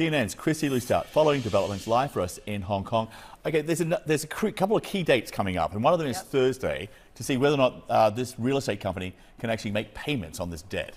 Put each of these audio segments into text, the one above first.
CNN's Kristie Lu Stout following developments live for us in Hong Kong. Okay, there's a, there's a couple of key dates coming up, and one of them is. Thursday to see whether or not uh, this real estate company can actually make payments on this debt.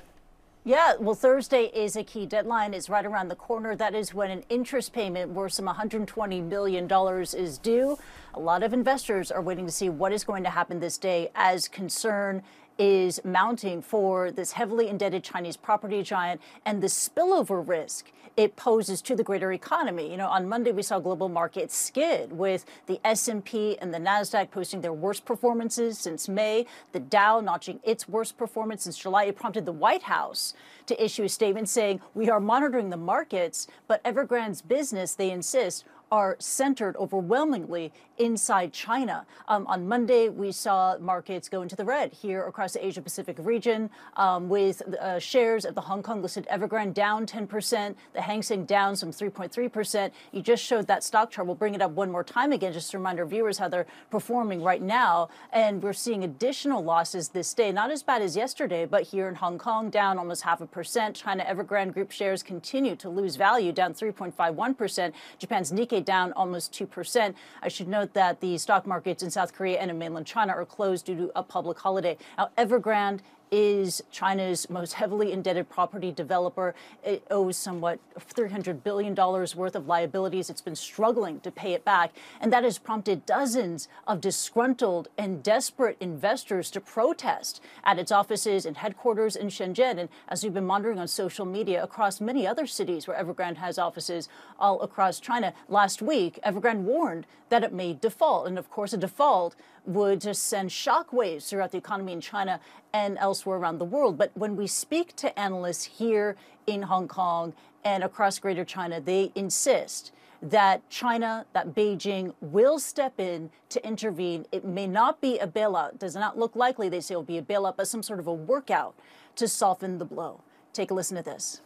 Yeah, well, Thursday is a key deadline. It's right around the corner. That is when an interest payment worth some $120 million is due. A lot of investors are waiting to see what is going to happen this day as concern is mounting for this heavily indebted Chinese property giant and the spillover risk it poses to the greater economy. You know, on Monday we saw global markets skid with the S&P and the Nasdaq posting their worst performances since May, the Dow notching its worst performance since July. It prompted the White House to issue a statement saying, "We are monitoring the markets, but Evergrande's business, they insist, are centered overwhelmingly inside China. Um, on Monday, we saw markets go into the red here across the Asia Pacific region, um, with uh, shares of the Hong Kong listed Evergrande down 10%, the Hang Seng down some 3.3%. You just showed that stock chart. We'll bring it up one more time again, just to remind our viewers how they're performing right now. And we're seeing additional losses this day, not as bad as yesterday, but here in Hong Kong, down almost half a percent. China Evergrande Group shares continue to lose value, down 3.51%. Japan's Nikkei down almost 2%. I should note that the stock markets in South Korea and in mainland China are closed due to a public holiday. Now, Evergrande is China's most heavily indebted property developer. It owes somewhat $300 billion worth of liabilities. It's been struggling to pay it back. And that has prompted dozens of disgruntled and desperate investors to protest at its offices and headquarters in Shenzhen. And as we've been monitoring on social media across many other cities where Evergrande has offices all across China, last week, Evergrande warned that it may default. And of course, a default would just send shockwaves throughout the economy in China and elsewhere around the world. But when we speak to analysts here in Hong Kong and across Greater China, they insist that China, that Beijing will step in to intervene. It may not be a bailout, does not look likely, they say it will be a bailout, but some sort of a workout to soften the blow. Take a listen to this.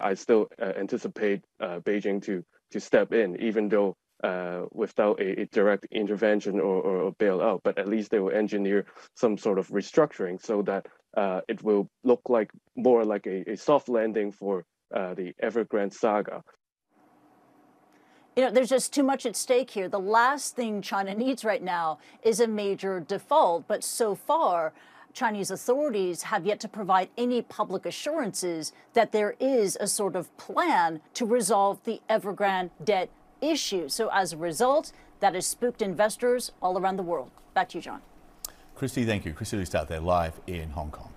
I still uh, anticipate uh, Beijing to to step in, even though uh, without a, a, direct intervention or, or, bailout, but at least they will engineer some sort of restructuring so that uh, it will look like more like a, a soft landing for uh, the Evergrande saga. You know, there's just too much at stake here. The last thing China needs right now is a major default, but so far, Chinese authorities have yet to provide any public assurances that there is a sort of plan to resolve the Evergrande debt issue. So as a result, that has spooked investors all around the world. Back to you, John. Kristie, thank you. Kristie Lu Stout there live in Hong Kong.